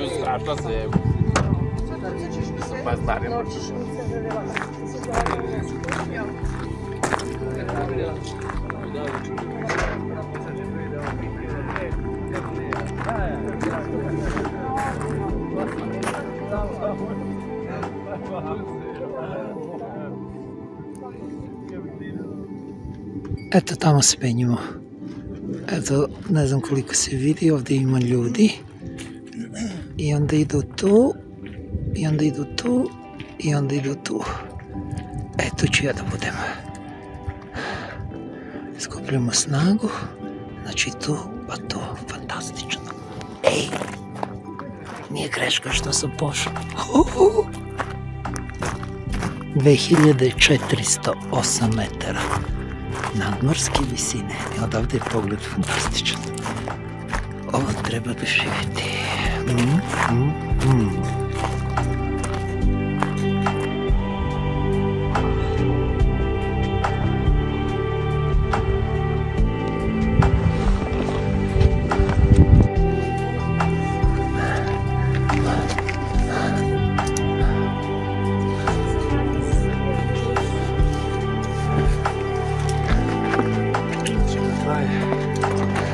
разгражда се. Това е стария мъчиш. Ето тама се бе Ето, не знам колика се види, овде има люди. I onda idu tu, i onda idu tu, i onda idu tu. E, tu ću ja da budem. Skupljamo snagu, znači tu, pa tu, fantastično. Ej, nije greška što sam pošao. 2408 metara nadmorske visine. I odavde je pogled fantastičan. Ovo treba doživjeti. Mm, mm, mm. Fantastičan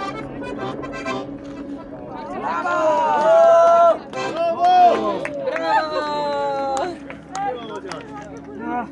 看